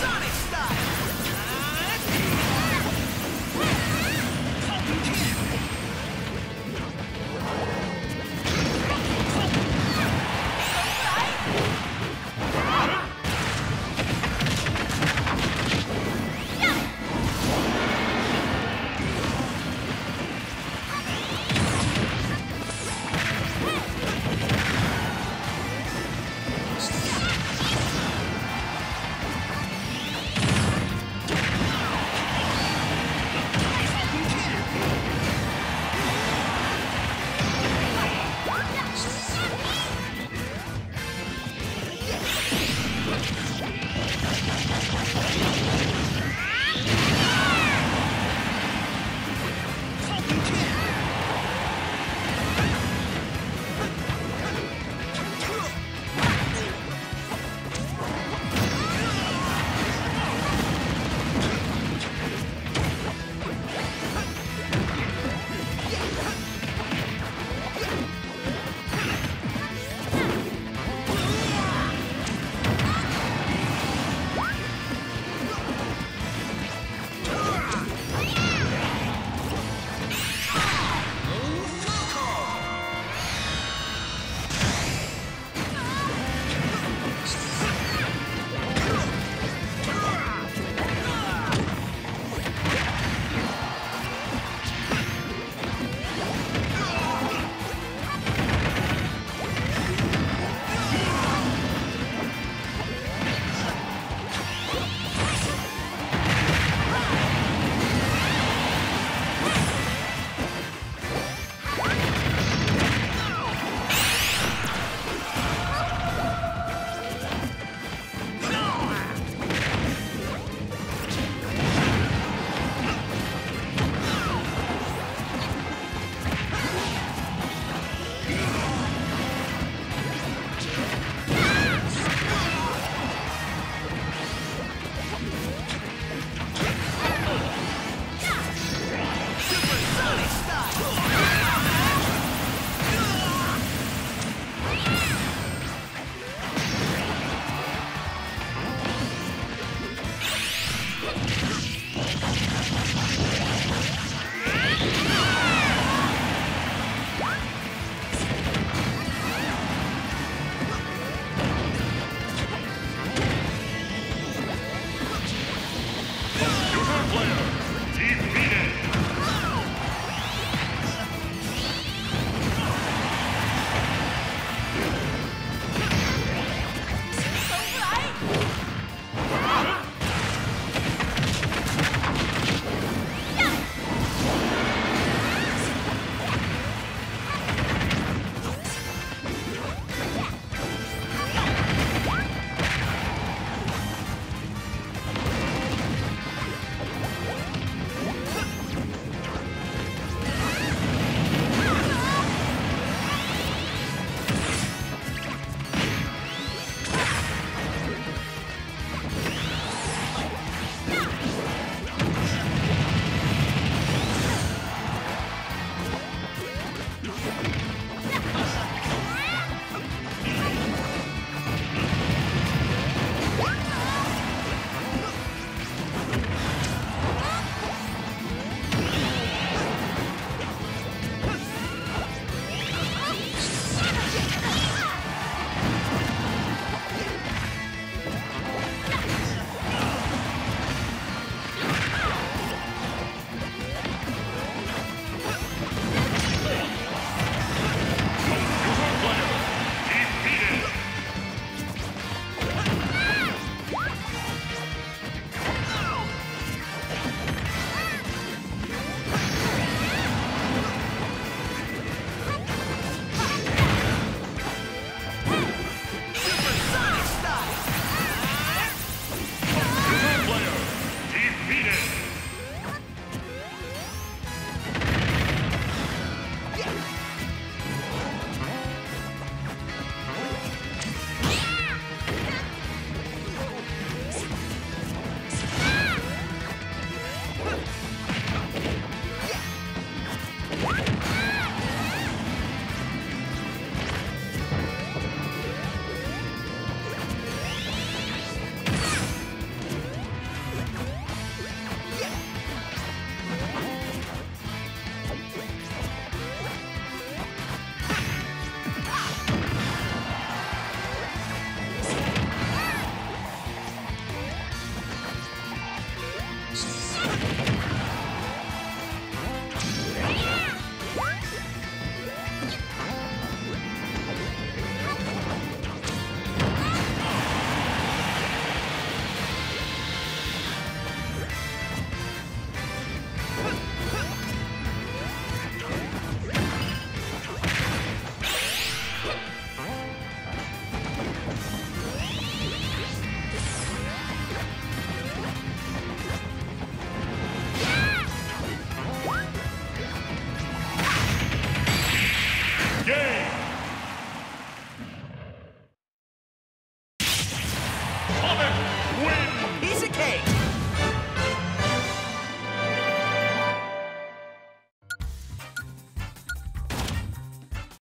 Sonic!